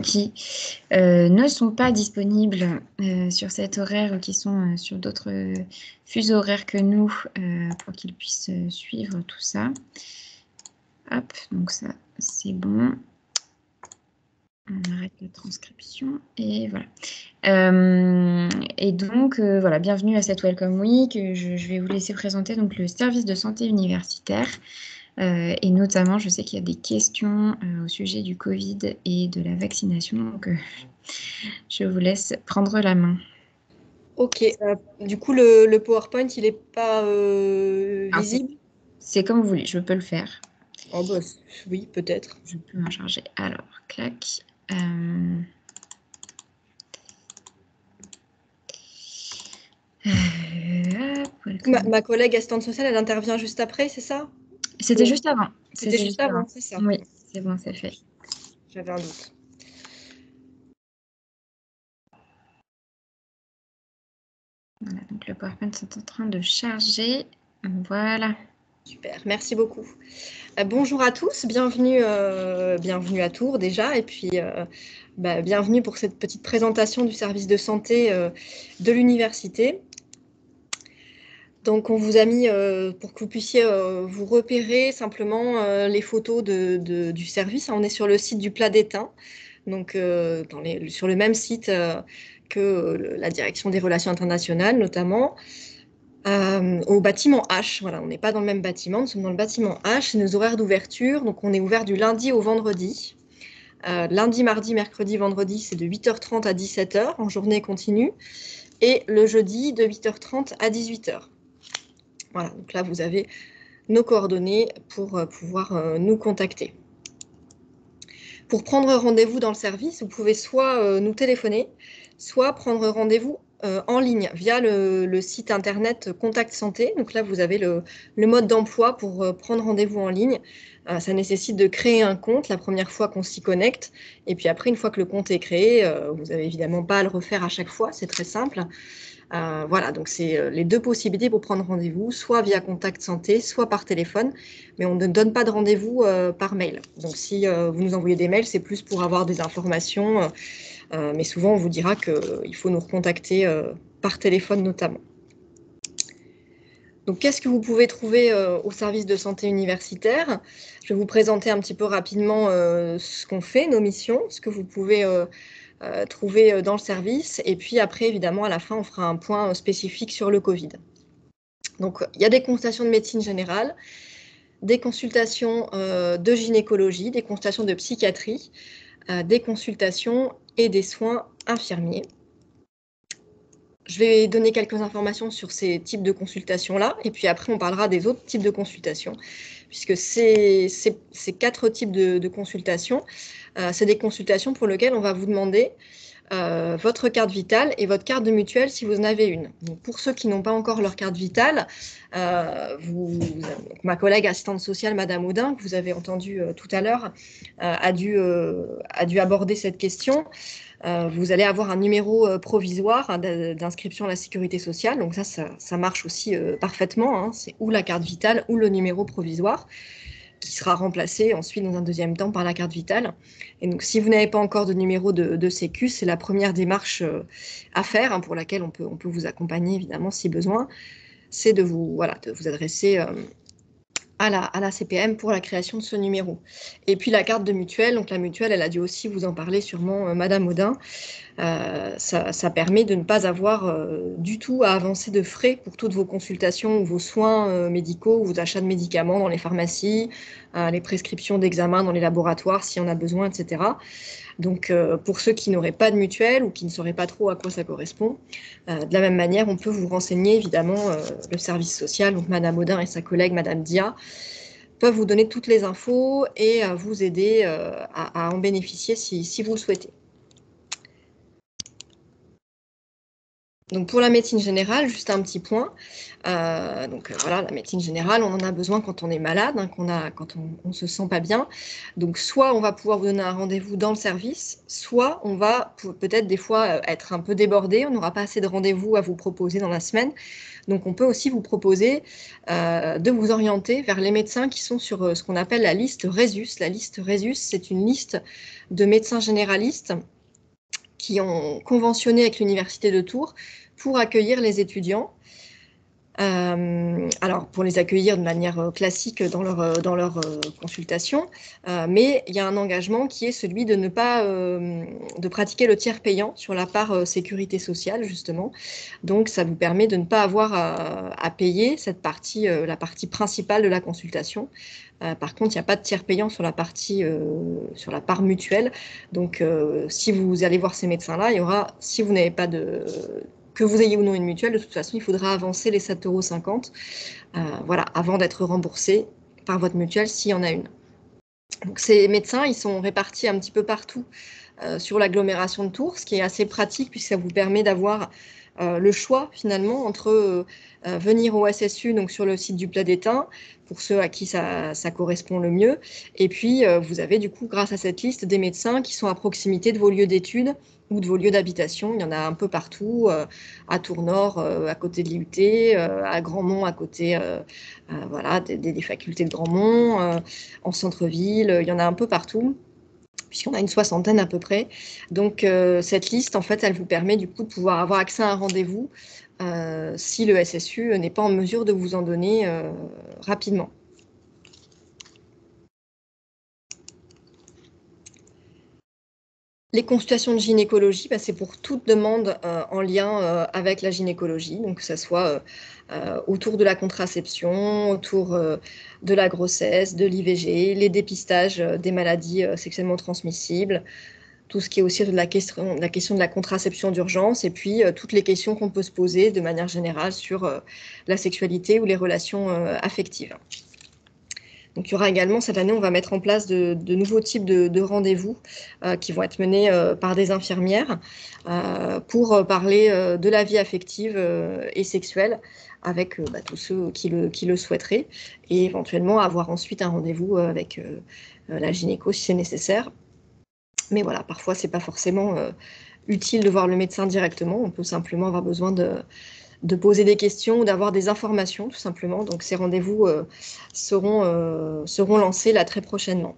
qui ne sont pas disponibles sur cet horaire ou qui sont sur d'autres fuseaux horaires que nous pour qu'ils puissent suivre tout ça. Hop, donc ça, c'est bon. On arrête la transcription et voilà. Euh, et donc, euh, voilà, bienvenue à cette Welcome Week. Je, vais vous laisser présenter donc le service de santé universitaire. Euh, et notamment, je sais qu'il y a des questions au sujet du Covid et de la vaccination. Donc, je vous laisse prendre la main. Ok. du coup, le, PowerPoint, il n'est pas ah, visible? C'est comme vous voulez, je peux le faire. Oh bah, oui, peut-être. Je peux m'en charger. Alors, clac. Euh, ma, collègue assistante sociale, elle intervient juste après, c'est ça? C'était juste avant. C'était juste, avant, c'est ça Oui, c'est bon, c'est fait. J'avais un doute. Voilà, donc le PowerPoint est en train de charger. Voilà. Super, merci beaucoup. Euh, bonjour à tous, bienvenue, euh, bienvenue à Tours déjà, et puis euh, bah, bienvenue pour cette petite présentation du service de santé de l'université. Donc on vous a mis, pour que vous puissiez vous repérer simplement les photos du service, on est sur le site du plat d'étain, donc sur le même site que la direction des relations internationales notamment. Euh, au bâtiment H. Voilà, on n'est pas dans le même bâtiment, nous sommes dans le bâtiment H. C'est nos horaires d'ouverture. Donc, on est ouvert du lundi au vendredi. Euh, lundi, mardi, mercredi, vendredi, c'est de 8h30 à 17h en journée continue. Et le jeudi, de 8h30 à 18h. Voilà, donc là, vous avez nos coordonnées pour euh, pouvoir nous contacter. Pour prendre rendez-vous dans le service, vous pouvez soit nous téléphoner, soit prendre rendez-vous euh, en ligne via le, site internet Contact Santé. Donc là, vous avez le, mode d'emploi pour euh, prendre rendez-vous en ligne. Euh, ça nécessite de créer un compte la première fois qu'on s'y connecte. Et puis après, une fois que le compte est créé, vous n'avez évidemment pas à le refaire à chaque fois. C'est très simple. Voilà, donc c'est les deux possibilités pour prendre rendez-vous, soit via Contact Santé, soit par téléphone, mais on ne donne pas de rendez-vous par mail. Donc si vous nous envoyez des mails, c'est plus pour avoir des informations euh, mais souvent, on vous dira qu'il faut nous recontacter euh, par téléphone notamment. Donc, qu'est-ce que vous pouvez trouver euh, au service de santé universitaire? Je vais vous présenter un petit peu rapidement ce qu'on fait, nos missions, ce que vous pouvez trouver dans le service. Et puis après, évidemment, à la fin, on fera un point spécifique sur le Covid. Donc, il y a des consultations de médecine générale, des consultations de gynécologie, des consultations de psychiatrie, des consultations et des soins infirmiers. Je vais donner quelques informations sur ces types de consultations-là, et puis après on parlera des autres types de consultations, puisque ces, quatre types de, consultations, euh, c'est des consultations pour lesquelles on va vous demander euh, votre carte vitale et votre carte de mutuelle si vous en avez une. pour ceux qui n'ont pas encore leur carte vitale, euh, ma collègue assistante sociale, Madame Audin, que vous avez entendu euh, tout à l'heure, a, a dû aborder cette question. Vous allez avoir un numéro provisoire hein, d'inscription à la sécurité sociale. Donc ça, ça, marche aussi parfaitement. Hein. C'est ou la carte vitale ou le numéro provisoire qui sera remplacé ensuite dans un deuxième temps par la carte vitale. Et donc, si vous n'avez pas encore de numéro de, Sécu, c'est la première démarche euh, à faire, hein, pour laquelle on peut, on peut vous accompagner évidemment si besoin. C'est de vous, voilà, de vous adresser euh, à la, CPM pour la création de ce numéro. Et puis la carte de mutuelle, donc la mutuelle, elle a dû aussi vous en parler sûrement, euh, Madame Audin. Euh, ça, permet de ne pas avoir euh, du tout à avancer de frais pour toutes vos consultations ou vos soins médicaux, vos achats de médicaments dans les pharmacies, les prescriptions d'examens dans les laboratoires si on a besoin, etc. Donc, pour ceux qui n'auraient pas de mutuelle ou qui ne sauraient pas trop à quoi ça correspond, de la même manière, on peut vous renseigner évidemment le service social, donc Madame Audin et sa collègue Madame Dia peuvent vous donner toutes les infos et vous aider à, en bénéficier si vous le souhaitez. Donc pour la médecine générale, juste un petit point. Euh, donc euh, voilà, la médecine générale, on en a besoin quand on est malade, hein, a, quand on ne se sent pas bien. Donc soit on va pouvoir vous donner un rendez-vous dans le service, soit on va peut-être des fois euh, être un peu débordé, on n'aura pas assez de rendez-vous à vous proposer dans la semaine. Donc on peut aussi vous proposer de vous orienter vers les médecins qui sont sur ce qu'on appelle la liste RESUS. La liste RESUS, c'est une liste de médecins généralistes qui ont conventionné avec l'Université de Tours pour accueillir les étudiants. Euh, alors, pour les accueillir de manière euh, classique dans leur, euh, dans leur consultation, mais il y a un engagement qui est celui de ne pas de pratiquer le tiers payant sur la part sécurité sociale, justement. Donc, ça vous permet de ne pas avoir à, payer cette partie, la partie principale de la consultation. par contre, il n'y a pas de tiers payant sur la partie, sur la part mutuelle. Donc, si vous allez voir ces médecins-là, il y aura, si vous n'avez pas de que vous ayez ou non une mutuelle, de toute façon, il faudra avancer les 7,50 euros euh, voilà, avant d'être remboursé par votre mutuelle s'il y en a une. Ces médecins, ils sont répartis un petit peu partout euh, sur l'agglomération de Tours, ce qui est assez pratique puisque ça vous permet d'avoir le choix finalement entre venir au SSU, donc sur le site du Plat d'Étain, pour ceux à qui ça, ça, correspond le mieux. Et puis, vous avez du coup, grâce à cette liste, des médecins qui sont à proximité de vos lieux d'études ou de vos lieux d'habitation. Il y en a un peu partout, euh, à Tours-Nord, euh, à côté de l'IUT, euh, à Grandmont, à côté voilà, des, facultés de Grandmont, en centre-ville, il y en a un peu partout puisqu'on a une soixantaine à peu près. Donc cette liste, en fait, elle vous permet du coup de pouvoir avoir accès à un rendez-vous si le SSU n'est pas en mesure de vous en donner rapidement. Les consultations de gynécologie, bah, c'est pour toute demande euh, en lien euh, avec la gynécologie, donc que ce soit euh, autour de la contraception, autour de la grossesse, de l'IVG, les dépistages des maladies sexuellement transmissibles, tout ce qui est aussi de la question, la question de la contraception d'urgence, et puis toutes les questions qu'on peut se poser de manière générale sur la sexualité ou les relations affectives. Donc, il y aura également cette année, on va mettre en place de, nouveaux types de, rendez-vous euh, qui vont être menés euh, par des infirmières euh, pour parler de la vie affective et sexuelle avec bah, tous ceux qui le, qui le, souhaiteraient et éventuellement avoir ensuite un rendez-vous avec la gynéco si c'est nécessaire. Mais voilà, parfois, ce n'est pas forcément utile de voir le médecin directement. On peut simplement avoir besoin de de poser des questions ou d'avoir des informations, tout simplement. Donc, ces rendez-vous euh, seront, euh, seront lancés là très prochainement.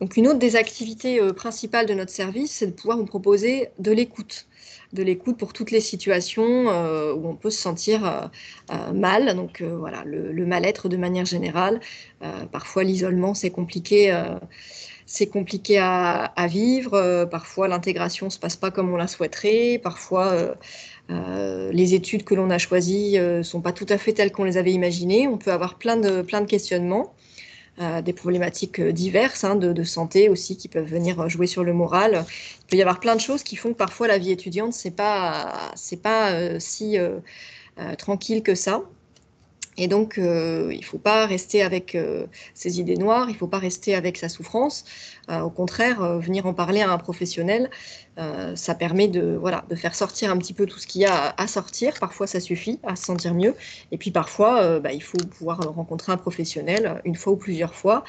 Donc, une autre des activités euh, principales de notre service, c'est de pouvoir vous proposer de l'écoute. De l'écoute pour toutes les situations où on peut se sentir mal, donc voilà, le mal-être de manière générale. parfois, l'isolement, c'est compliqué c'est compliqué à, vivre. Euh, parfois, l'intégration ne se passe pas comme on la souhaiterait. Parfois, euh, euh, les études que l'on a choisies ne sont pas tout à fait telles qu'on les avait imaginées. On peut avoir plein de, plein de questionnements. des problématiques diverses hein, de, santé aussi qui peuvent venir jouer sur le moral. Il peut y avoir plein de choses qui font que parfois la vie étudiante c'est pas c'est pas si tranquille que ça. Et donc, euh, il ne faut pas rester avec euh, ses idées noires, il ne faut pas rester avec sa souffrance. Euh, au contraire, venir en parler à un professionnel, ça permet de, voilà, de faire sortir un petit peu tout ce qu'il y a à sortir. Parfois, ça suffit à se sentir mieux. Et puis, parfois, bah, il faut pouvoir rencontrer un professionnel une fois ou plusieurs fois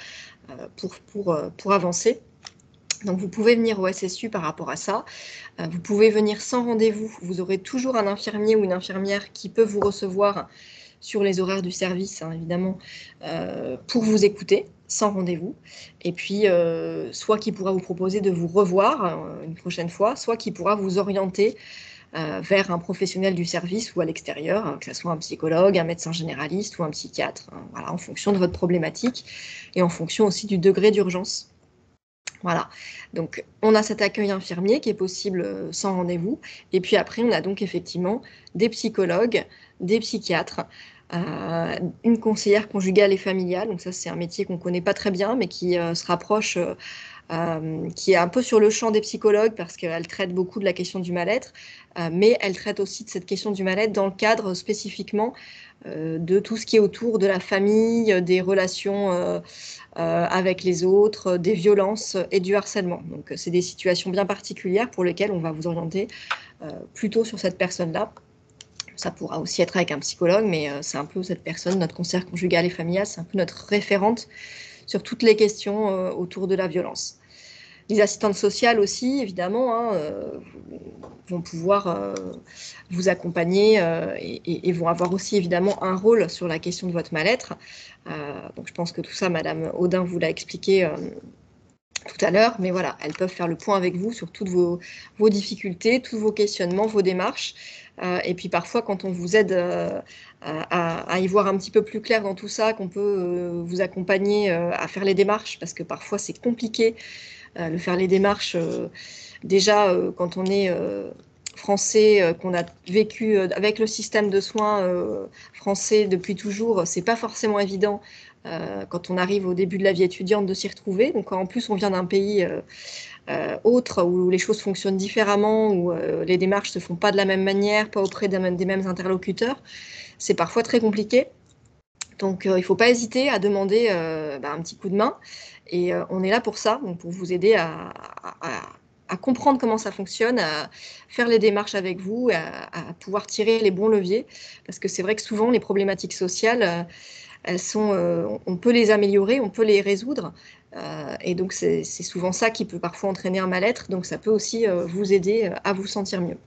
pour, pour, pour avancer. Donc vous pouvez venir au SSU par rapport à ça. vous pouvez venir sans rendez-vous. Vous aurez toujours un infirmier ou une infirmière qui peut vous recevoir sur les horaires du service, hein, évidemment, euh, pour vous écouter sans rendez-vous. Et puis, euh, soit qui pourra vous proposer de vous revoir euh, une prochaine fois, soit qui pourra vous orienter vers un professionnel du service ou à l'extérieur, hein, que ce soit un psychologue, un médecin généraliste ou un psychiatre, hein, en fonction de votre problématique et en fonction aussi du degré d'urgence. Voilà, donc on a cet accueil infirmier qui est possible sans rendez-vous. Et puis après, on a donc effectivement des psychologues, des psychiatres, euh, une conseillère conjugale et familiale. Donc ça, c'est un métier qu'on ne connaît pas très bien, mais qui euh, se rapproche euh, qui est un peu sur le champ des psychologues parce qu'elle traite beaucoup de la question du mal-être, mais elle traite aussi de cette question du mal-être dans le cadre spécifiquement de tout ce qui est autour de la famille, des relations avec les autres, des violences et du harcèlement. Donc c'est des situations bien particulières pour lesquelles on va vous orienter plutôt sur cette personne-là. Ça pourra aussi être avec un psychologue, mais euh, c'est un peu cette personne, notre conseillère conjugal et familial, c'est un peu notre référente sur toutes les questions euh, autour de la violence. Les assistantes sociales aussi, évidemment, hein, euh, vont pouvoir vous accompagner et, vont avoir aussi évidemment un rôle sur la question de votre mal-être. donc je pense que tout ça, Madame Audin vous l'a expliqué tout à l'heure, mais voilà, elles peuvent faire le point avec vous sur toutes vos, difficultés, tous vos questionnements, vos démarches. Euh, et puis parfois, quand on vous aide euh, à, y voir un petit peu plus clair dans tout ça, qu'on peut euh, vous accompagner à faire les démarches, parce que parfois c'est compliqué de faire les démarches. déjà, quand on est français, qu'on a vécu avec le système de soins français depuis toujours, c'est pas forcément évident quand on arrive au début de la vie étudiante de s'y retrouver. Donc en plus on vient d'un pays euh, autres où les choses fonctionnent différemment, où euh, les démarches se font pas de la même manière, pas auprès des mêmes interlocuteurs, c'est parfois très compliqué. Donc, euh, il ne faut pas hésiter à demander bah, un petit coup de main. Et on est là pour ça, pour vous aider à, comprendre comment ça fonctionne, à faire les démarches avec vous, à, pouvoir tirer les bons leviers. Parce que c'est vrai que souvent, les problématiques sociales, elles sont, on peut les améliorer, on peut les résoudre, euh, et donc, c'est souvent ça qui peut parfois entraîner un mal-être. Donc, ça peut aussi euh, vous aider euh, à vous sentir mieux.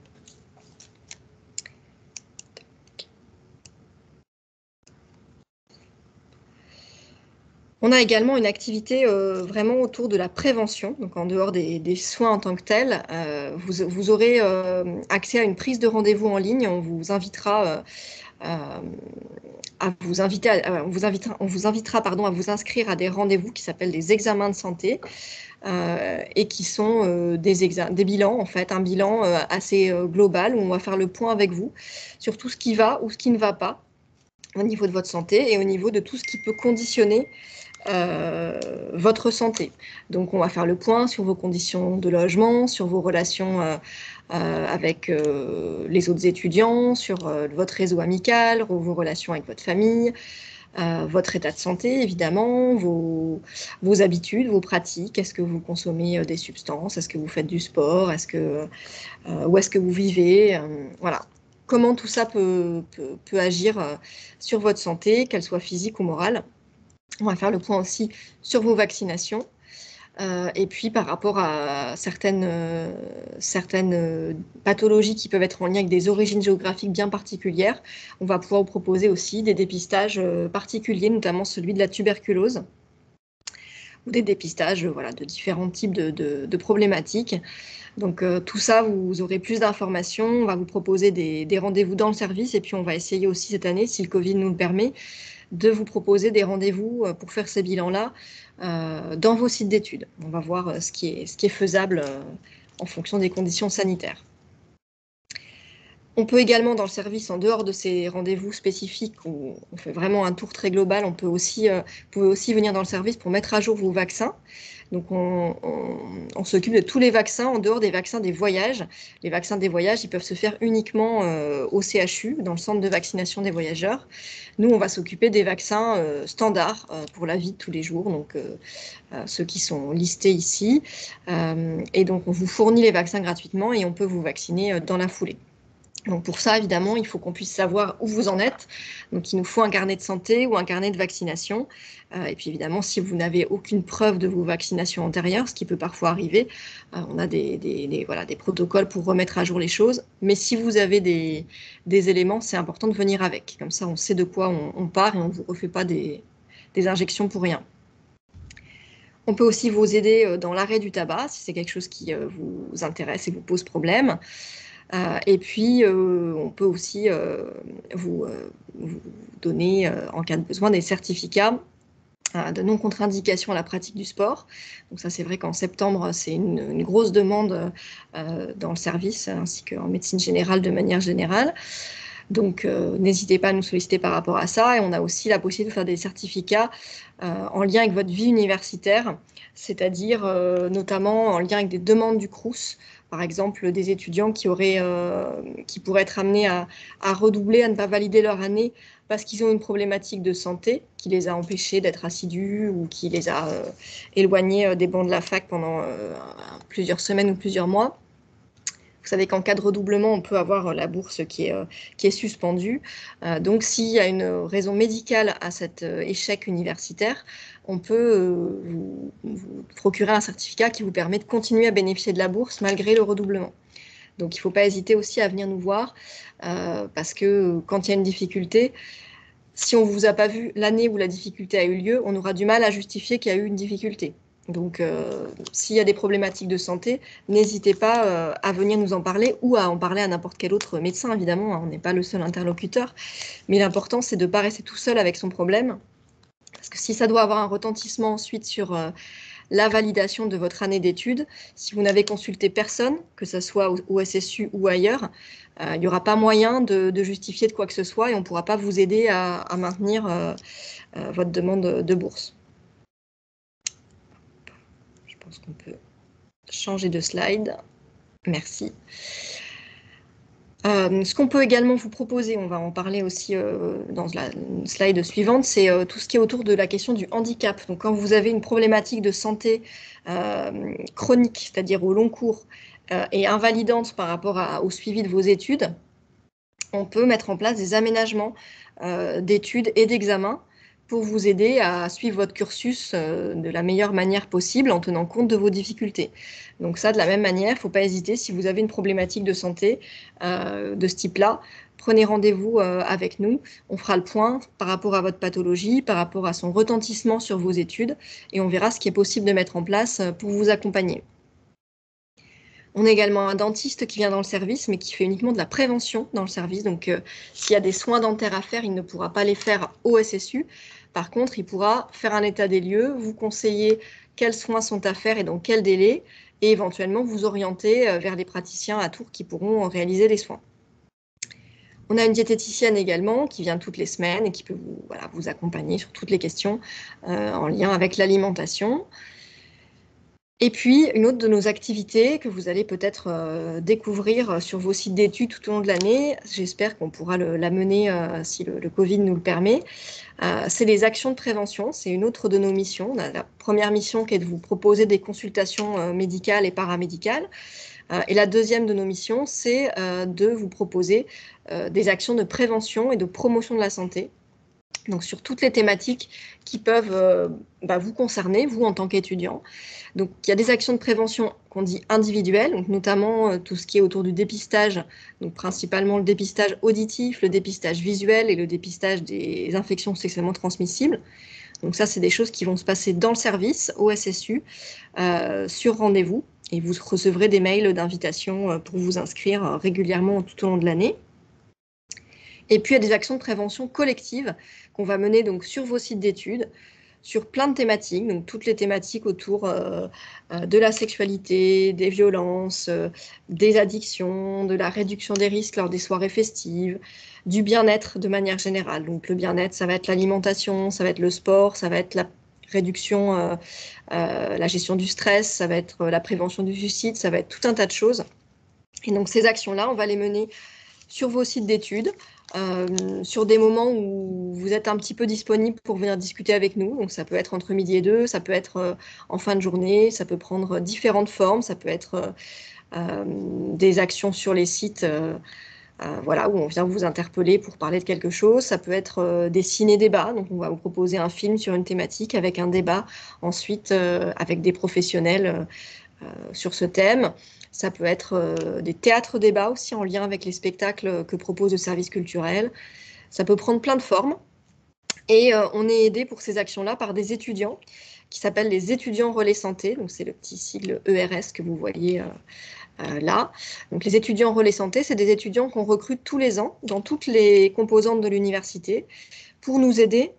On a également une activité vraiment autour de la prévention, donc en dehors des, soins en tant que tels. vous, aurez accès à une prise de rendez-vous en ligne. On vous invitera à vous inviter, on vous invitera, pardon, à vous inscrire à des rendez-vous qui s'appellent des examens de santé euh, et qui sont euh, des, bilans, en fait, un bilan euh, assez global où on va faire le point avec vous sur tout ce qui va ou ce qui ne va pas au niveau de votre santé et au niveau de tout ce qui peut conditionner votre santé. Donc, on va faire le point sur vos conditions de logement, sur vos relations euh, avec euh, les autres étudiants, sur euh, votre réseau amical, vos relations avec votre famille, votre état de santé, évidemment, vos, habitudes, vos pratiques. Est-ce que vous consommez des substances? Est-ce que vous faites du sport? Est-ce que, Où est-ce que vous vivez? Voilà. Comment tout ça peut agir sur votre santé, qu'elle soit physique ou morale? On va faire le point aussi sur vos vaccinations. Euh, et puis par rapport à certaines, euh, certaines euh, pathologies qui peuvent être en lien avec des origines géographiques bien particulières, on va pouvoir vous proposer aussi des dépistages particuliers, notamment celui de la tuberculose ou des dépistages voilà, de différents types de, de, problématiques. Donc tout ça, vous aurez plus d'informations, on va vous proposer des, des rendez-vous dans le service et puis on va essayer aussi cette année, si le Covid nous le permet, de vous proposer des rendez-vous pour faire ces bilans-là euh, dans vos sites d'études. On va voir euh, ce qui est, faisable euh, en fonction des conditions sanitaires. On peut également, dans le service, en dehors de ces rendez-vous spécifiques où on fait vraiment un tour très global, on peut vous pouvez aussi venir dans le service pour mettre à jour vos vaccins. Donc, on, s'occupe de tous les vaccins en dehors des vaccins des voyages. Les vaccins des voyages, ils peuvent se faire uniquement euh, au CHU, dans le centre de vaccination des voyageurs. Nous, on va s'occuper des vaccins euh, standards euh, pour la vie de tous les jours, donc ceux qui sont listés ici. et donc, on vous fournit les vaccins gratuitement et on peut vous vacciner dans la foulée. Donc pour ça, évidemment, il faut qu'on puisse savoir où vous en êtes. Donc il nous faut un carnet de santé ou un carnet de vaccination. Euh, et puis évidemment, si vous n'avez aucune preuve de vos vaccinations antérieures, ce qui peut parfois arriver, euh, on a des, voilà, des protocoles pour remettre à jour les choses. Mais si vous avez des, éléments, c'est important de venir avec. Comme ça, on sait de quoi on, part et on ne vous refait pas des, injections pour rien. On peut aussi vous aider euh, dans l'arrêt du tabac, si c'est quelque chose qui vous intéresse et vous pose problème. Euh, et puis, euh, on peut aussi euh, vous, donner, en cas de besoin, des certificats de non-contre-indication à la pratique du sport. Donc ça, c'est vrai qu'en septembre, c'est une, grosse demande dans le service, ainsi qu'en médecine générale de manière générale. Donc, n'hésitez pas à nous solliciter par rapport à ça. Et on a aussi la possibilité de faire des certificats en lien avec votre vie universitaire, c'est-à-dire notamment en lien avec des demandes du CRUS par exemple des étudiants qui, auraient, qui pourraient être amenés à, redoubler, à ne pas valider leur année parce qu'ils ont une problématique de santé qui les a empêchés d'être assidus ou qui les a euh, éloignés euh, des bancs de la fac pendant euh, plusieurs semaines ou plusieurs mois. Vous savez qu'en cas de redoublement, on peut avoir la bourse qui est, qui est suspendue. donc, s'il y a une raison médicale à cet échec universitaire, on peut vous, procurer un certificat qui vous permet de continuer à bénéficier de la bourse malgré le redoublement. Donc il ne faut pas hésiter aussi à venir nous voir euh, parce que quand il y a une difficulté, si on ne vous a pas vu l'année où la difficulté a eu lieu, on aura du mal à justifier qu'il y a eu une difficulté. Donc euh, s'il y a des problématiques de santé, n'hésitez pas euh, à venir nous en parler ou à en parler à n'importe quel autre médecin, évidemment, hein, on n'est pas le seul interlocuteur. Mais l'important, c'est de ne pas rester tout seul avec son problème. Parce que si ça doit avoir un retentissement ensuite sur la validation de votre année d'études. Si vous n'avez consulté personne, que ce soit au, SSU ou ailleurs, euh, il n'y aura pas moyen de, justifier de quoi que ce soit et on ne pourra pas vous aider à, maintenir euh, euh, votre demande de bourse. Je pense qu'on peut changer de slide. Merci. Euh, ce qu'on peut également vous proposer, on va en parler aussi euh, dans la slide suivante, c'est euh, tout ce qui est autour de la question du handicap. Donc quand vous avez une problématique de santé chronique, c'est-à-dire au long cours, et invalidante par rapport au suivi de vos études, on peut mettre en place des aménagements d'études et d'examens pour vous aider à suivre votre cursus euh, de la meilleure manière possible en tenant compte de vos difficultés. Donc ça, de la même manière, il ne faut pas hésiter, si vous avez une problématique de santé euh, de ce type-là, prenez rendez-vous euh, avec nous. On fera le point par rapport à votre pathologie, par rapport à son retentissement sur vos études, et on verra ce qui est possible de mettre en place pour vous accompagner. On a également un dentiste qui vient dans le service, mais qui fait uniquement de la prévention dans le service. Donc, s'il y a des soins dentaires à faire, il ne pourra pas les faire au SSU. Par contre, il pourra faire un état des lieux, vous conseiller quels soins sont à faire et dans quel délai, et éventuellement vous orienter euh, vers des praticiens à Tours qui pourront réaliser les soins. On a une diététicienne également qui vient toutes les semaines et qui peut vous, vous accompagner sur toutes les questions euh, en lien avec l'alimentation. Et puis, une autre de nos activités que vous allez peut-être euh, découvrir sur vos sites d'études tout au long de l'année, j'espère qu'on pourra la mener euh, si le, Covid nous le permet, euh, c'est les actions de prévention. C'est une autre de nos missions. La première mission qui est de vous proposer des consultations médicales et paramédicales. et la deuxième de nos missions, c'est de vous proposer des actions de prévention et de promotion de la santé donc sur toutes les thématiques qui peuvent euh, bah, vous concerner, vous en tant qu'étudiant. Donc il y a des actions de prévention qu'on dit individuelles, donc notamment euh, tout ce qui est autour du dépistage, donc principalement le dépistage auditif, le dépistage visuel et le dépistage des infections sexuellement transmissibles. Donc ça, c'est des choses qui vont se passer dans le service, au SSU, euh, sur rendez-vous, et vous recevrez des mails d'invitation pour vous inscrire régulièrement tout au long de l'année. Et puis, il y a des actions de prévention collective qu'on va mener donc sur vos sites d'études, sur plein de thématiques, donc toutes les thématiques autour euh, euh, de la sexualité, des violences, euh, des addictions, de la réduction des risques lors des soirées festives, du bien-être de manière générale. Donc le bien-être, ça va être l'alimentation, ça va être le sport, ça va être la réduction, la gestion du stress, ça va être la prévention du suicide, ça va être tout un tas de choses. Et donc ces actions-là, on va les mener sur vos sites d'études, euh, sur des moments où vous êtes un petit peu disponible pour venir discuter avec nous. Donc ça peut être entre midi et deux, ça peut être euh, en fin de journée, ça peut prendre différentes formes, ça peut être euh, des actions sur les sites. voilà, où on vient vous interpeller pour parler de quelque chose. Ça peut être des ciné-débats, donc on va vous proposer un film sur une thématique avec un débat ensuite avec des professionnels sur ce thème. Ça peut être euh, des théâtres débats aussi en lien avec les spectacles que propose le service culturel. Ça peut prendre plein de formes. Et euh, on est aidé pour ces actions-là par des étudiants qui s'appellent les étudiants relais santé. Donc c'est le petit sigle ERS que vous voyez euh, là. Donc les étudiants relais santé, c'est des étudiants qu'on recrute tous les ans dans toutes les composantes de l'université pour nous aider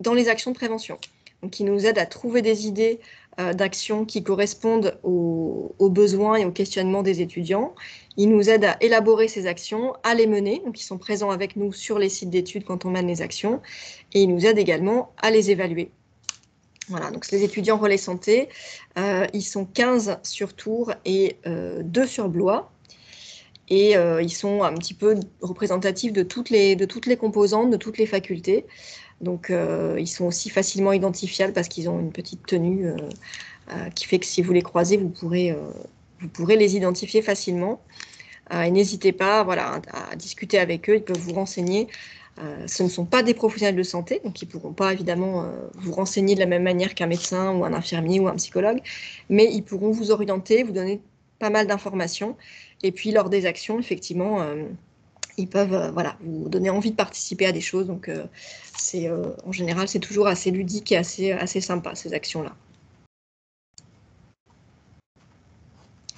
dans les actions de prévention. donc qui nous aide à trouver des idées d'actions qui correspondent aux, besoins et aux questionnements des étudiants. Ils nous aident à élaborer ces actions, à les mener, donc ils sont présents avec nous sur les sites d'études quand on mène les actions, et ils nous aident également à les évaluer. Voilà, donc les étudiants relais santé, euh, ils sont 15 sur Tours et euh, 2 sur Blois. Et euh, ils sont un petit peu représentatifs de toutes les composantes, de toutes les facultés. Donc euh, ils sont aussi facilement identifiables parce qu'ils ont une petite tenue euh, qui fait que si vous les croisez, vous pourrez, vous pourrez les identifier facilement. et n'hésitez pas voilà, à, à discuter avec eux, ils peuvent vous renseigner euh, ce ne sont pas des professionnels de santé, donc ils ne pourront pas évidemment euh, vous renseigner de la même manière qu'un médecin ou un infirmier ou un psychologue, mais ils pourront vous orienter, vous donner pas mal d'informations. Et puis lors des actions, effectivement, euh, ils peuvent voilà, vous donner envie de participer à des choses. Donc c'est en général, c'est toujours assez ludique et assez, assez sympa ces actions-là.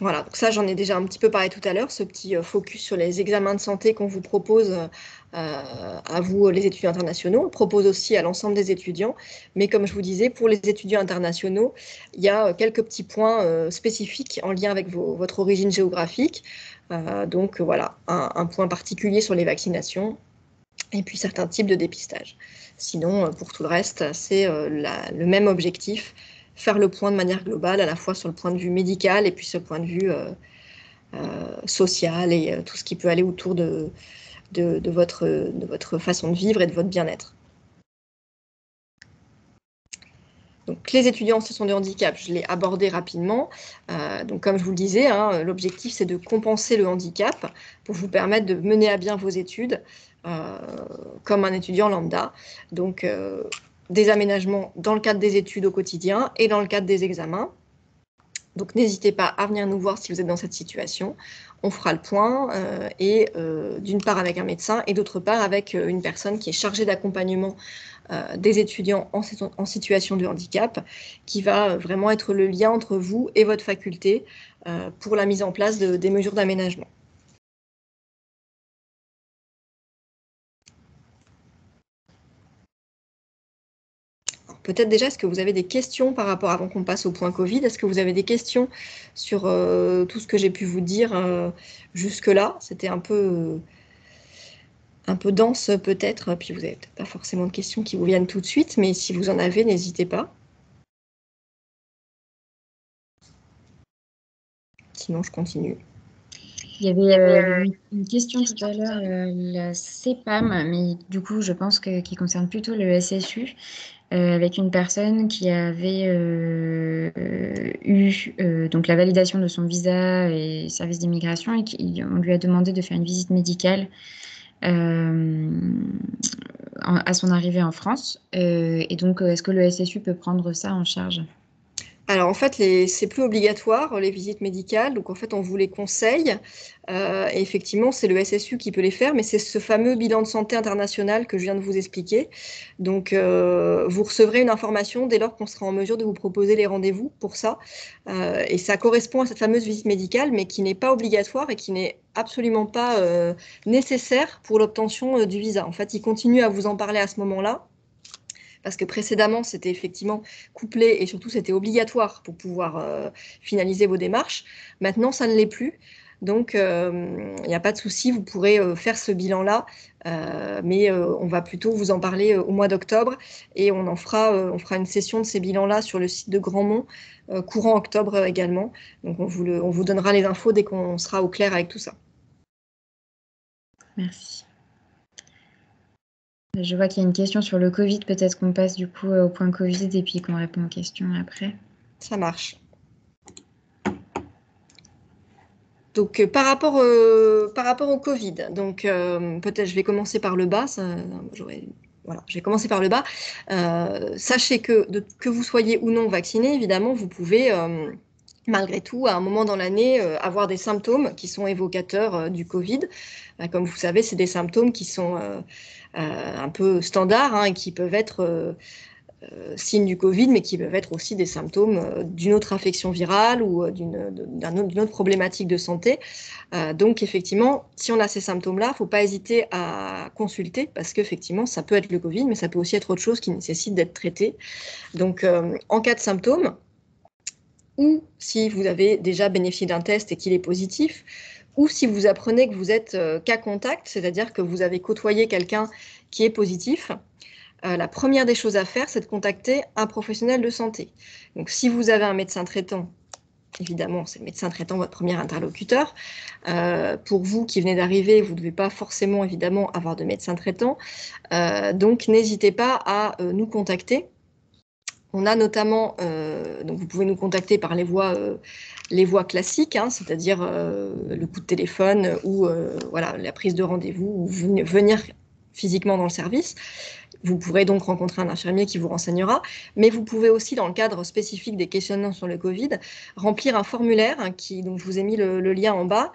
Voilà, donc ça j'en ai déjà un petit peu parlé tout à l'heure, ce petit focus sur les examens de santé qu'on vous propose euh, à vous, les étudiants internationaux. On propose aussi à l'ensemble des étudiants. Mais comme je vous disais, pour les étudiants internationaux, il y a quelques petits points euh, spécifiques en lien avec votre origine géographique. Euh, donc voilà, un, point particulier sur les vaccinations et puis certains types de dépistage. Sinon, pour tout le reste, c'est le même objectif, faire le point de manière globale, à la fois sur le point de vue médical et puis sur le point de vue social et tout ce qui peut aller autour votre, de votre façon de vivre et de votre bien-être. Donc, les étudiants en situation de handicap, je l'ai abordé rapidement. Euh, donc, comme je vous le disais, hein, l'objectif, c'est de compenser le handicap pour vous permettre de mener à bien vos études euh, comme un étudiant lambda. Donc, euh, des aménagements dans le cadre des études au quotidien et dans le cadre des examens. Donc, n'hésitez pas à venir nous voir si vous êtes dans cette situation on fera le point, et d'une part avec un médecin, et d'autre part avec une personne qui est chargée d'accompagnement des étudiants en, situation de handicap, qui va vraiment être le lien entre vous et votre faculté pour la mise en place des mesures d'aménagement. Peut-être déjà, est-ce que vous avez des questions par rapport, avant qu'on passe au point Covid, est-ce que vous avez des questions sur euh, tout ce que j'ai pu vous dire euh, jusque-là? C'était un peu, un peu dense peut-être, puis vous n'avez peut-être pas forcément de questions qui vous viennent tout de suite, mais si vous en avez, n'hésitez pas. Sinon, je continue. Il y avait euh, une question tout à l'heure, la CEPAM, mais du coup, je pense que qui concerne plutôt le SSU. Euh, avec une personne qui avait euh, eu euh, donc la validation de son visa et service d'immigration et qui, on lui a demandé de faire une visite médicale à son arrivée en France. et donc, est-ce que le SSU peut prendre ça en charge? Alors en fait, c'est plus obligatoire les visites médicales, donc en fait on vous les conseille. Euh, et effectivement, c'est le SSU qui peut les faire, mais c'est ce fameux bilan de santé international que je viens de vous expliquer. Donc euh, vous recevrez une information dès lors qu'on sera en mesure de vous proposer les rendez-vous pour ça. Euh, et ça correspond à cette fameuse visite médicale, mais qui n'est pas obligatoire et qui n'est absolument pas nécessaire pour l'obtention du visa. En fait, il continue à vous en parler à ce moment-là parce que précédemment, c'était effectivement couplé et surtout c'était obligatoire pour pouvoir euh, finaliser vos démarches. Maintenant, ça ne l'est plus. Donc, euh, il n'y a pas de souci, vous pourrez euh, faire ce bilan-là, mais on va plutôt vous en parler au mois d'octobre et on en fera, on fera une session de ces bilans-là sur le site de Grandmont, courant octobre également. Donc, on vous, on vous donnera les infos dès qu'on sera au clair avec tout ça. Merci. Je vois qu'il y a une question sur le Covid. Peut-être qu'on passe du coup euh, au point Covid et puis qu'on répond aux questions après. Ça marche. Donc, euh, par, rapport, euh, par rapport au Covid, peut-être je vais commencer par le bas. voilà, je vais commencer par le bas. sachez que, que vous soyez ou non vacciné, évidemment, vous pouvez malgré tout, à un moment dans l'année, avoir des symptômes qui sont évocateurs du Covid. comme vous savez, c'est des symptômes qui sont euh, un peu standards hein, et qui peuvent être euh, euh, signes du Covid, mais qui peuvent être aussi des symptômes euh, d'une autre infection virale ou euh, d'une autre problématique de santé. donc, effectivement, si on a ces symptômes-là, il ne faut pas hésiter à consulter parce qu'effectivement, ça peut être le Covid, mais ça peut aussi être autre chose qui nécessite d'être traité. Donc, en cas de symptômes, ou si vous avez déjà bénéficié d'un test et qu'il est positif, ou si vous apprenez que vous êtes cas contact, c'est-à-dire que vous avez côtoyé quelqu'un qui est positif, euh, la première des choses à faire, c'est de contacter un professionnel de santé. Donc, si vous avez un médecin traitant, évidemment, c'est le médecin traitant votre premier interlocuteur. Euh, pour vous qui venez d'arriver, vous ne devez pas forcément, évidemment, avoir de médecin traitant. Euh, donc, n'hésitez pas à nous contacter. On a notamment, donc vous pouvez nous contacter par les voies, les voies classiques, hein, c'est-à-dire le coup de téléphone ou voilà, la prise de rendez-vous ou venir physiquement dans le service. Vous pourrez donc rencontrer un infirmier qui vous renseignera, mais vous pouvez aussi, dans le cadre spécifique des questionnements sur le Covid, remplir un formulaire hein, qui, je vous ai mis le, lien en bas.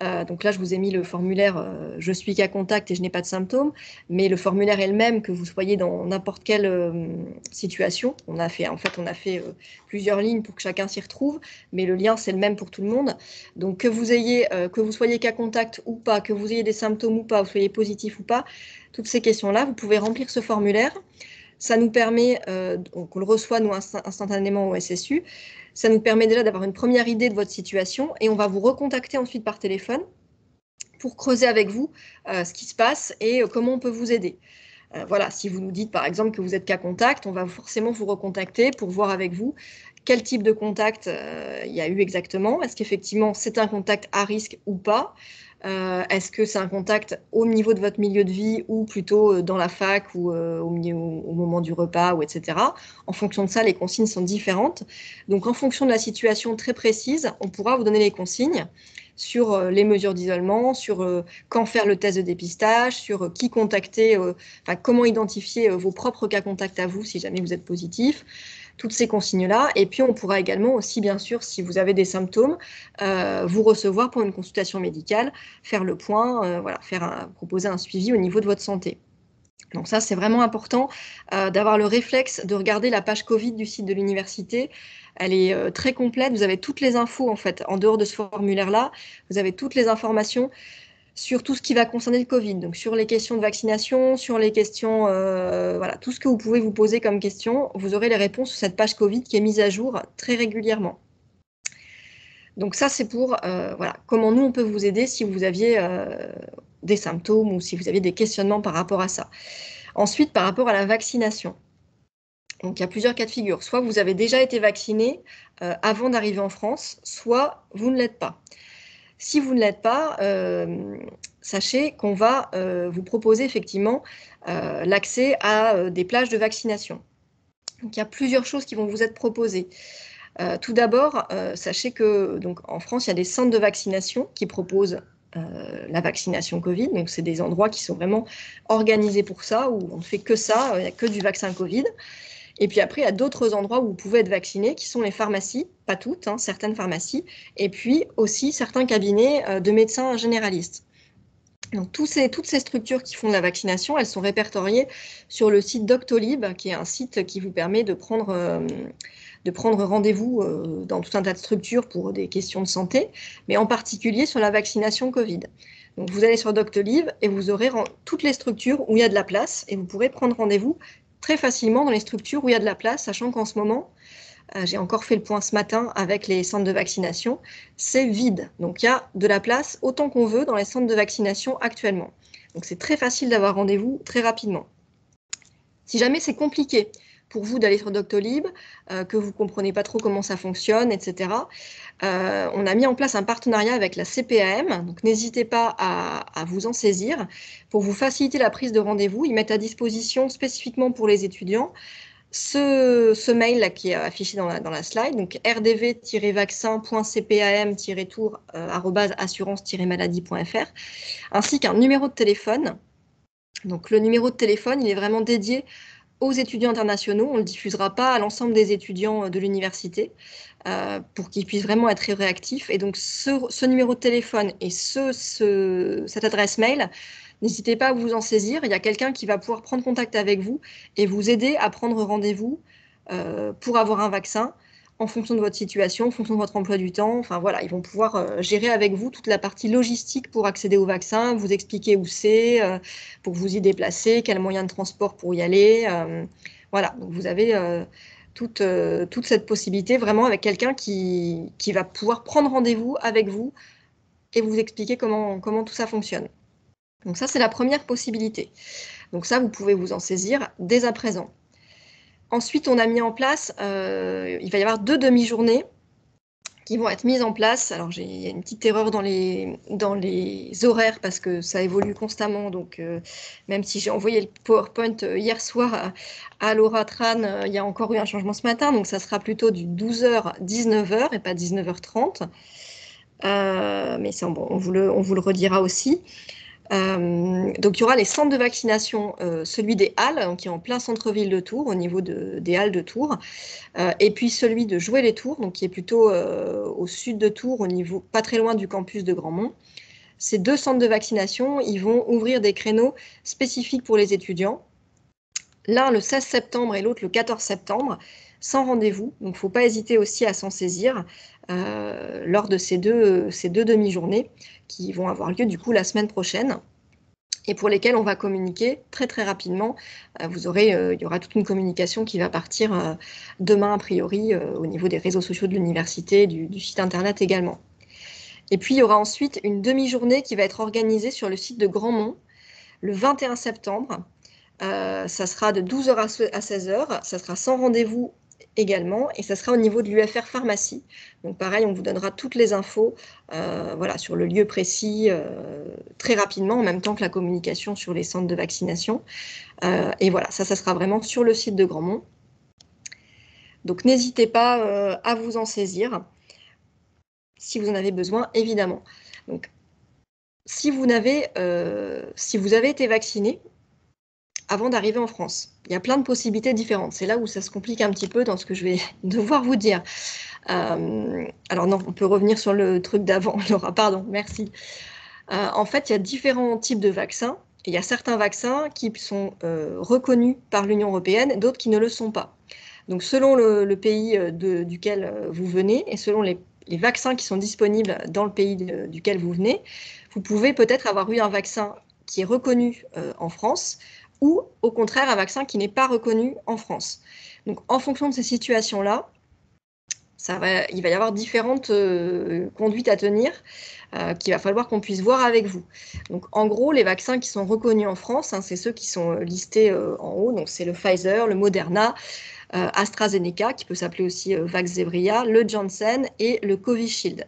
Euh, donc là, je vous ai mis le formulaire euh, Je suis qu'à contact et je n'ai pas de symptômes, mais le formulaire est le même que vous soyez dans n'importe quelle euh, situation. On a fait, en fait, on a fait plusieurs lignes pour que chacun s'y retrouve, mais le lien c'est le même pour tout le monde. Donc que vous ayez, que vous soyez qu'à contact ou pas, que vous ayez des symptômes ou pas, que vous soyez positif ou pas, toutes ces questions-là, vous pouvez remplir ce formulaire. Ça nous permet, euh, on le reçoit nous instantanément au SSU, ça nous permet déjà d'avoir une première idée de votre situation et on va vous recontacter ensuite par téléphone pour creuser avec vous euh, ce qui se passe et euh, comment on peut vous aider. voilà, si vous nous dites par exemple que vous êtes cas contact, on va forcément vous recontacter pour voir avec vous quel type de contact il y a eu exactement. Est-ce qu'effectivement c'est un contact à risque ou pas? Euh, est-ce que c'est un contact au niveau de votre milieu de vie ou plutôt euh, dans la fac ou euh, au, moment du repas ou etc. En fonction de ça, les consignes sont différentes. Donc en fonction de la situation très précise, on pourra vous donner les consignes sur les mesures d'isolement, sur quand faire le test de dépistage, sur qui contacter, enfin, comment identifier vos propres cas contacts à vous si jamais vous êtes positif, toutes ces consignes-là. Et puis, on pourra également aussi, bien sûr, si vous avez des symptômes, euh, vous recevoir pour une consultation médicale, faire le point, euh, voilà, faire proposer un suivi au niveau de votre santé. Donc ça, c'est vraiment important euh, d'avoir le réflexe de regarder la page Covid du site de l'université. Elle est très complète. Vous avez toutes les infos, en fait, en dehors de ce formulaire-là. Vous avez toutes les informations sur tout ce qui va concerner le Covid, donc sur les questions de vaccination, sur les questions, euh, voilà, tout ce que vous pouvez vous poser comme question, vous aurez les réponses sur cette page Covid qui est mise à jour très régulièrement. Donc ça, c'est pour euh, voilà, comment nous, on peut vous aider si vous aviez euh, des symptômes ou si vous aviez des questionnements par rapport à ça. Ensuite, par rapport à la vaccination. Donc il y a plusieurs cas de figure. Soit vous avez déjà été vacciné avant d'arriver en France, soit vous ne l'êtes pas. Si vous ne l'êtes pas, euh, sachez qu'on va euh, vous proposer effectivement euh, l'accès à des plages de vaccination. Donc, il y a plusieurs choses qui vont vous être proposées. tout d'abord, sachez que donc, en France, il y a des centres de vaccination qui proposent la vaccination Covid. Donc, c'est des endroits qui sont vraiment organisés pour ça, où on ne fait que ça, il n'y a que du vaccin Covid. Et puis après, il y a d'autres endroits où vous pouvez être vacciné, qui sont les pharmacies, pas toutes, hein, certaines pharmacies, et puis aussi certains cabinets euh, de médecins généralistes. Donc toutes ces structures qui font de la vaccination, elles sont répertoriées sur le site Doctolib, qui est un site qui vous permet de prendre, euh, rendez-vous euh, dans tout un tas de structures pour des questions de santé, mais en particulier sur la vaccination Covid. Donc vous allez sur Doctolib et vous aurez toutes les structures où il y a de la place et vous pourrez prendre rendez-vous très facilement dans les structures où il y a de la place, sachant qu'en ce moment, euh, j'ai encore fait le point ce matin avec les centres de vaccination, c'est vide. Donc il y a de la place autant qu'on veut dans les centres de vaccination actuellement. Donc c'est très facile d'avoir rendez-vous très rapidement. Si jamais c'est compliqué, pour vous d'aller sur Doctolib, euh, que vous ne comprenez pas trop comment ça fonctionne, etc. Euh, on a mis en place un partenariat avec la CPAM, donc n'hésitez pas à, vous en saisir. Pour vous faciliter la prise de rendez-vous, ils mettent à disposition spécifiquement pour les étudiants ce, mail là qui est affiché dans la, slide, donc rdv-vaccin.cpam-tour-assurance-maladie.fr, euh, ainsi qu'un numéro de téléphone. Donc le numéro de téléphone, il est vraiment dédié aux étudiants internationaux. On ne le diffusera pas à l'ensemble des étudiants de l'université euh, pour qu'ils puissent vraiment être réactifs. Et donc, ce, numéro de téléphone et ce, cette adresse mail N'hésitez pas à vous en saisir. Il y a quelqu'un qui va pouvoir prendre contact avec vous et vous aider à prendre rendez-vous euh, pour avoir un vaccin en fonction de votre situation, en fonction de votre emploi du temps. Enfin voilà, ils vont pouvoir euh, gérer avec vous toute la partie logistique pour accéder au vaccin, vous expliquer où c'est, euh, pour vous y déplacer, quel moyen de transport pour y aller. voilà, donc vous avez toute, toute cette possibilité vraiment avec quelqu'un qui, qui va pouvoir prendre rendez-vous avec vous et vous expliquer comment, comment tout ça fonctionne. Donc ça, c'est la première possibilité. Donc ça, vous pouvez vous en saisir dès à présent. Ensuite, on a mis en place, euh, il va y avoir deux demi-journées qui vont être mises en place. Alors, j'ai une petite erreur dans les, dans les horaires parce que ça évolue constamment. Donc, euh, même si j'ai envoyé le PowerPoint euh, hier soir à, Laura Tran, il y a encore eu un changement ce matin. Donc, ça sera plutôt du 12h, 19h et pas 19h30. mais bon, on, vous le, on vous le redira aussi. Euh, donc, il y aura les centres de vaccination, euh, celui des Halles, qui est en plein centre-ville de Tours, au niveau des Halles de Tours, euh, et puis celui de Jouer-les-Tours, qui est plutôt au sud de Tours, au niveau pas très loin du campus de Grandmont. Ces deux centres de vaccination, ils vont ouvrir des créneaux spécifiques pour les étudiants. L'un le 16 septembre et l'autre le 14 septembre, sans rendez-vous. Donc, il ne faut pas hésiter aussi à s'en saisir lors de ces deux, ces deux demi-journées qui vont avoir lieu du coup la semaine prochaine et pour lesquels on va communiquer très très rapidement. Euh, vous aurez, euh, il y aura toute une communication qui va partir euh, demain a priori au niveau des réseaux sociaux de l'université, du, site internet également. Et puis il y aura ensuite une demi-journée qui va être organisée sur le site de Grandmont le 21 septembre. ça sera de 12h à 16h, ça sera sans rendez-vous également, et ça sera au niveau de l'UFR pharmacie. Donc pareil, on vous donnera toutes les infos euh, voilà, sur le lieu précis euh, très rapidement, en même temps que la communication sur les centres de vaccination. Euh, et voilà, ça, ça sera vraiment sur le site de Grandmont. Donc n'hésitez pas à vous en saisir si vous en avez besoin, évidemment. Donc, si vous, avez, si vous avez été vacciné, avant d'arriver en France. Il y a plein de possibilités différentes. C'est là où ça se complique un petit peu dans ce que je vais devoir vous dire. Euh, alors non, on peut revenir sur le truc d'avant, Laura, pardon, merci. Euh, en fait, il y a différents types de vaccins. il y a certains vaccins qui sont euh, reconnus par l'Union européenne, d'autres qui ne le sont pas. Donc selon le, pays duquel vous venez et selon les, vaccins qui sont disponibles dans le pays duquel vous venez, vous pouvez peut-être avoir eu un vaccin qui est reconnu en France, ou au contraire un vaccin qui n'est pas reconnu en France. Donc en fonction de ces situations-là, il va y avoir différentes euh, conduites à tenir euh, qu'il va falloir qu'on puisse voir avec vous. Donc en gros, les vaccins qui sont reconnus en France, hein, c'est ceux qui sont euh, listés en haut. Donc c'est le Pfizer, le Moderna, AstraZeneca, qui peut s'appeler aussi Vaxzevria, le Janssen et le Covishield.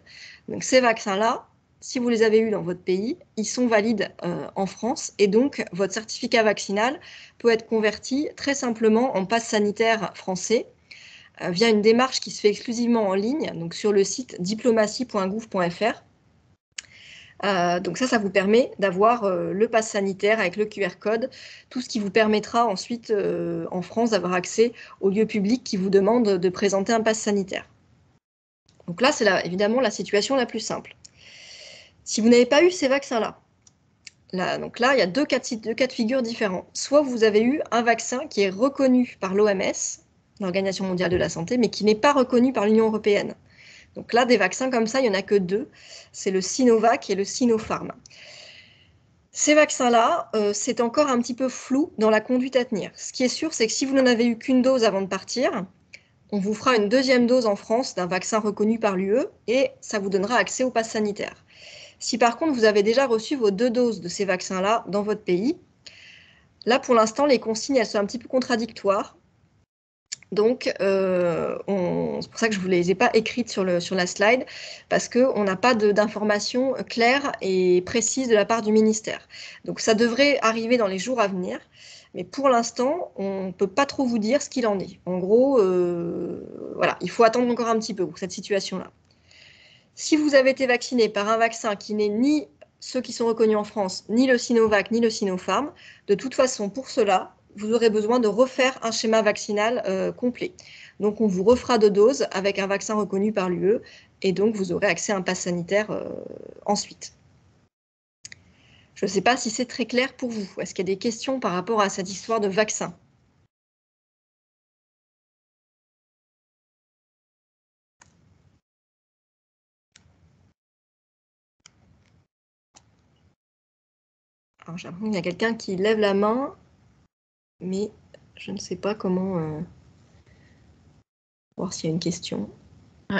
Donc ces vaccins-là, si vous les avez eus dans votre pays, ils sont valides euh, en France et donc votre certificat vaccinal peut être converti très simplement en passe sanitaire français euh, via une démarche qui se fait exclusivement en ligne, donc sur le site diplomatie.gouv.fr. Euh, donc ça, ça vous permet d'avoir le passe sanitaire avec le QR code, tout ce qui vous permettra ensuite en France d'avoir accès aux lieux publics qui vous demandent de présenter un passe sanitaire. Donc là, c'est évidemment la situation la plus simple. Si vous n'avez pas eu ces vaccins-là, là, donc là, il y a deux cas, de, cas de figure différents. Soit vous avez eu un vaccin qui est reconnu par l'OMS, l'Organisation mondiale de la santé, mais qui n'est pas reconnu par l'Union européenne. Donc là, des vaccins comme ça, il n'y en a que deux. C'est le Sinovac et le Sinopharm. Ces vaccins-là, euh, c'est encore un petit peu flou dans la conduite à tenir. Ce qui est sûr, c'est que si vous n'en avez eu qu'une dose avant de partir, on vous fera une deuxième dose en France d'un vaccin reconnu par l'UE et ça vous donnera accès au pass sanitaire. Si par contre vous avez déjà reçu vos deux doses de ces vaccins-là dans votre pays, là pour l'instant les consignes elles sont un petit peu contradictoires. Donc, euh, c'est pour ça que je ne vous les ai pas écrites sur, la slide, parce qu'on n'a pas d'informations claires et précises de la part du ministère. Donc, ça devrait arriver dans les jours à venir, mais pour l'instant, on ne peut pas trop vous dire ce qu'il en est. En gros, euh, voilà, il faut attendre encore un petit peu pour cette situation-là. Si vous avez été vacciné par un vaccin qui n'est ni ceux qui sont reconnus en France, ni le Sinovac, ni le Sinopharm, de toute façon, pour cela, vous aurez besoin de refaire un schéma vaccinal euh, complet. Donc, on vous refera deux doses avec un vaccin reconnu par l'UE et donc vous aurez accès à un pass sanitaire euh, ensuite. Je ne sais pas si c'est très clair pour vous. Est-ce qu'il y a des questions par rapport à cette histoire de vaccin? Alors j'ai l'impression qu'il y a quelqu'un qui lève la main, mais je ne sais pas comment euh, voir s'il y a une question.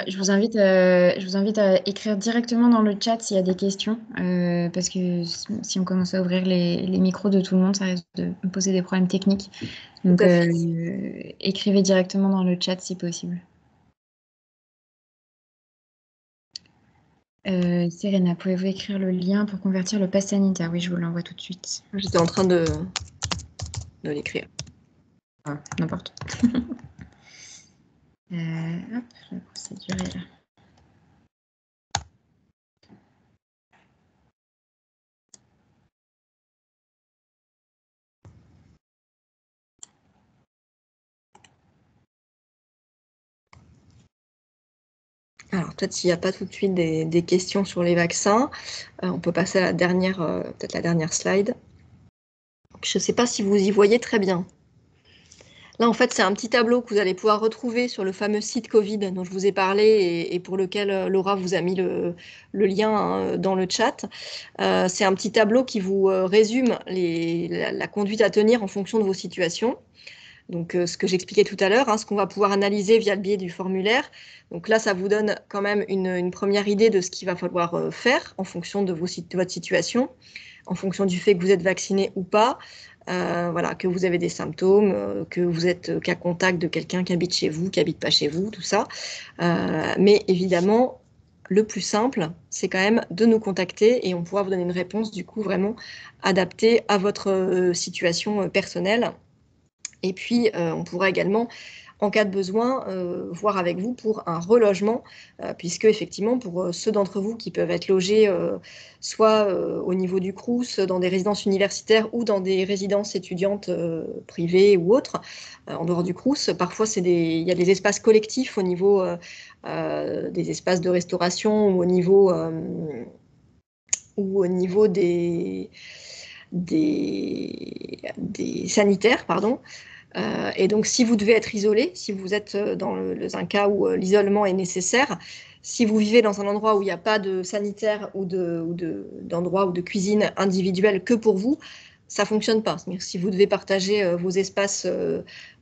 Je, vous invite, euh, je vous invite à écrire directement dans le chat s'il y a des questions, euh, parce que si on commence à ouvrir les, micros de tout le monde, ça risque de poser des problèmes techniques. Donc écrivez directement dans le chat si possible. Euh, Serena, pouvez-vous écrire le lien pour convertir le pass sanitaire? Oui, je vous l'envoie tout de suite. J'étais en train de, de l'écrire. Ah, n'importe. euh, hop, la procédure est là. Alors, peut-être s'il n'y a pas tout de suite des, questions sur les vaccins, euh, on peut passer à la dernière, euh, peut-être la dernière slide. Je ne sais pas si vous y voyez très bien. Là, en fait, c'est un petit tableau que vous allez pouvoir retrouver sur le fameux site Covid dont je vous ai parlé et, pour lequel euh, Laura vous a mis le, lien hein, dans le chat. c'est un petit tableau qui vous résume la, conduite à tenir en fonction de vos situations. Donc, ce que j'expliquais tout à l'heure, hein, ce qu'on va pouvoir analyser via le biais du formulaire, donc là, ça vous donne quand même une, première idée de ce qu'il va falloir euh, faire en fonction de, votre situation, en fonction du fait que vous êtes vacciné ou pas, euh, voilà, que vous avez des symptômes, euh, que vous êtes cas contact de quelqu'un qui habite chez vous, qui habite pas chez vous, tout ça. mais évidemment, le plus simple, c'est quand même de nous contacter et on pourra vous donner une réponse du coup vraiment adaptée à votre situation personnelle. Et puis, on pourra également en cas de besoin, euh, voir avec vous pour un relogement, euh, puisque effectivement, pour euh, ceux d'entre vous qui peuvent être logés soit au niveau du CRUS, dans des résidences universitaires ou dans des résidences étudiantes privées ou autres, en dehors du CRUS, parfois il y a des espaces collectifs au niveau des espaces de restauration ou au niveau, ou au niveau des, des, des sanitaires, pardon. Euh, et donc, si vous devez être isolé, si vous êtes euh, dans, un cas où euh, l'isolement est nécessaire, si vous vivez dans un endroit où il n'y a pas de sanitaire ou d'endroit ou, de cuisine individuelle que pour vous, ça ne fonctionne pas. Si vous devez partager vos espaces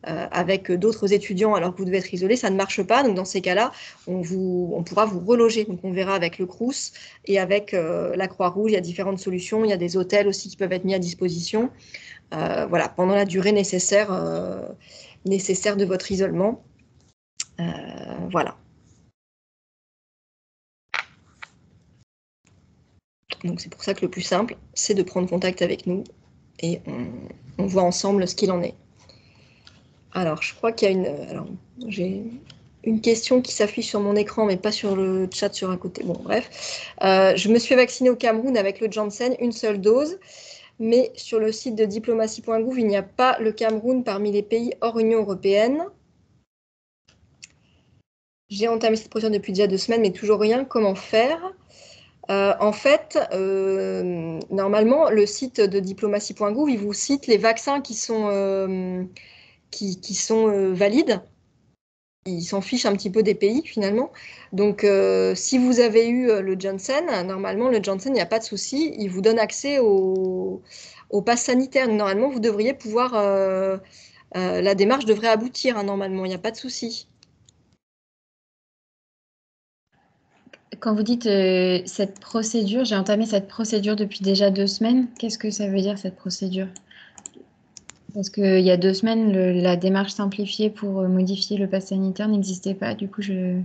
avec d'autres étudiants alors que vous devez être isolé, ça ne marche pas. Donc dans ces cas-là, on, on, pourra vous reloger. Donc on verra avec le CRUS et avec la Croix-Rouge, il y a différentes solutions. Il y a des hôtels aussi qui peuvent être mis à disposition. Euh, voilà, pendant la durée nécessaire, euh, de votre isolement. Euh, voilà. Donc c'est pour ça que le plus simple, c'est de prendre contact avec nous et on, voit ensemble ce qu'il en est. Alors, je crois qu'il y a une. Alors, j'ai une question qui s'affiche sur mon écran, mais pas sur le chat sur un côté. Bon, bref. je me suis vaccinée au Cameroun avec le Janssen, une seule dose mais sur le site de diplomatie.gouv, il n'y a pas le Cameroun parmi les pays hors Union européenne. J'ai entamé cette procédure depuis déjà deux semaines, mais toujours rien. Comment faire? Euh, En fait, euh, normalement, le site de diplomatie.gouv, il vous cite les vaccins qui sont, euh, qui, sont valides ils s'en fichent un petit peu des pays finalement. Donc, euh, si vous avez eu euh, le Johnson, normalement, le Johnson, il n'y a pas de souci, il vous donne accès au, au pass sanitaire. normalement, vous devriez pouvoir. Euh, la démarche devrait aboutir, hein, normalement, il n'y a pas de souci. Quand vous dites cette procédure, j'ai entamé cette procédure depuis déjà deux semaines, qu'est-ce que ça veut dire cette procédure? Parce qu'il y a deux semaines, la démarche simplifiée pour euh, modifier le pass sanitaire n'existait pas. Du coup, je.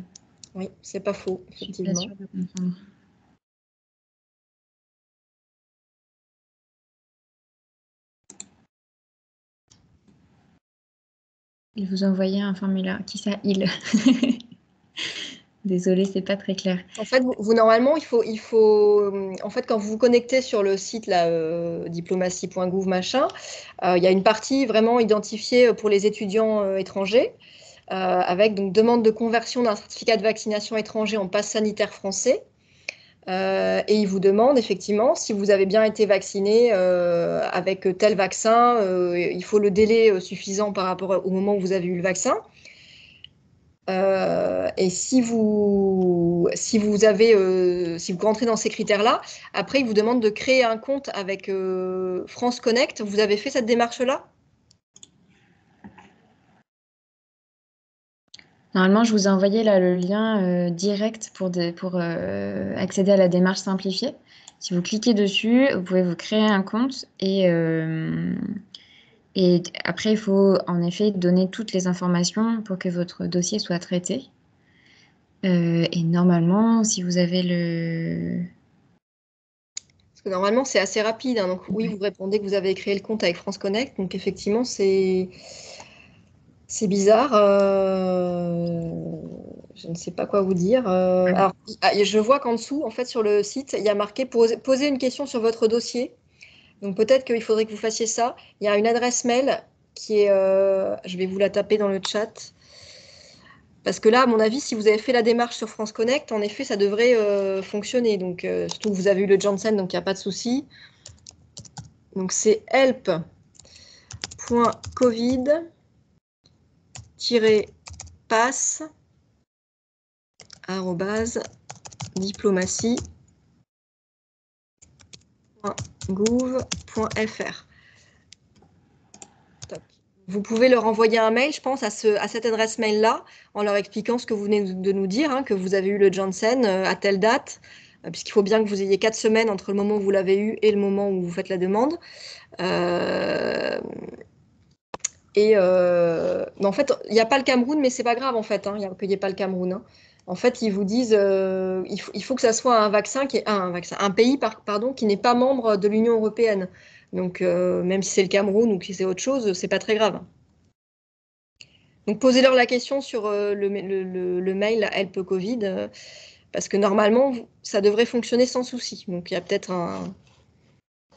Oui, c'est pas faux, effectivement. Je suis pas sûre de comprendre. Il vous envoyait un formulaire. Qui ça Il Désolée, c'est pas très clair. En fait, vous, normalement, il faut, il faut, euh, en fait, quand vous vous connectez sur le site euh, diplomatie.gouv machin, euh, il y a une partie vraiment identifiée pour les étudiants étrangers, avec donc demande de conversion d'un certificat de vaccination étranger en passe sanitaire français. et il vous demande effectivement si vous avez bien été vacciné avec tel vaccin. il faut le délai suffisant par rapport au moment où vous avez eu le vaccin. Euh, et si vous, si vous avez, euh, si vous rentrez dans ces critères-là, après, il vous demande de créer un compte avec euh, France Connect. Vous avez fait cette démarche-là? Normalement, je vous ai envoyé le lien direct pour, pour accéder à la démarche simplifiée. Si vous cliquez dessus, vous pouvez vous créer un compte et et après, il faut en effet donner toutes les informations pour que votre dossier soit traité. Euh, et normalement, si vous avez le... Parce que normalement, c'est assez rapide. Hein. Donc oui, vous répondez que vous avez créé le compte avec France Connect. Donc effectivement, c'est... C'est bizarre. Euh, je ne sais pas quoi vous dire. Euh, alors, je vois qu'en dessous, en fait, sur le site, il y a marqué poser une question sur votre dossier. Donc peut-être qu'il faudrait que vous fassiez ça. Il y a une adresse mail qui est, euh, je vais vous la taper dans le chat. Parce que là, à mon avis, si vous avez fait la démarche sur France Connect, en effet, ça devrait euh, fonctionner. Donc, euh, surtout que vous avez eu le Janssen, donc il n'y a pas de souci. Donc, c'est help.covid-pass Vous pouvez leur envoyer un mail, je pense, à, ce, à cette adresse mail-là, en leur expliquant ce que vous venez de nous dire, hein, que vous avez eu le Johnson euh, à telle date, euh, puisqu'il faut bien que vous ayez quatre semaines entre le moment où vous l'avez eu et le moment où vous faites la demande. Euh, et en fait, il n'y a pas le Cameroun, mais c'est pas grave en fait, hein, qu'il n'y ait pas le Cameroun. Hein en fait, ils vous disent euh, il, faut, que ça soit un vaccin qui est un, vaccin, un pays qui n'est pas membre de l'Union européenne. Donc, euh, même si c'est le Cameroun ou si c'est autre chose, c'est pas très grave. Donc, posez-leur la question sur euh, le, mail Help Covid, parce que normalement, ça devrait fonctionner sans souci. Donc, il y a peut-être un.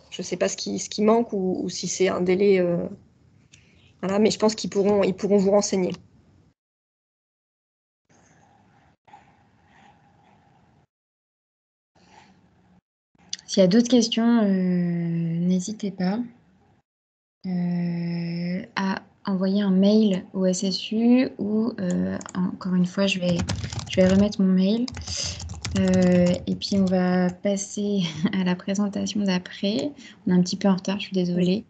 Je ne sais pas ce qui, manque ou, si c'est un délai. voilà, mais je pense qu'ils pourront, ils pourront vous renseigner. S'il y a d'autres questions, euh, n'hésitez pas euh, à envoyer un mail au SSU ou, euh, encore une fois, je vais, je vais remettre mon mail. et puis, on va passer à la présentation d'après. On est un petit peu en retard, je suis désolée.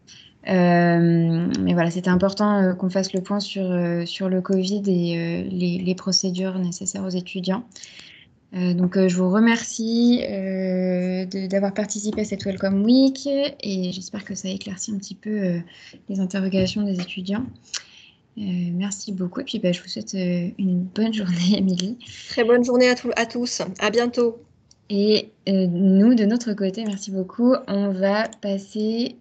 mais voilà, c'était important qu'on fasse le point sur, sur le Covid et les, procédures nécessaires aux étudiants. Euh, donc, euh, je vous remercie euh, d'avoir participé à cette Welcome Week et j'espère que ça a éclairci un petit peu les interrogations des étudiants. merci beaucoup et puis bah, je vous souhaite une bonne journée, Émilie. Très bonne journée à, à tous. À bientôt. Et nous, de notre côté, merci beaucoup. On va passer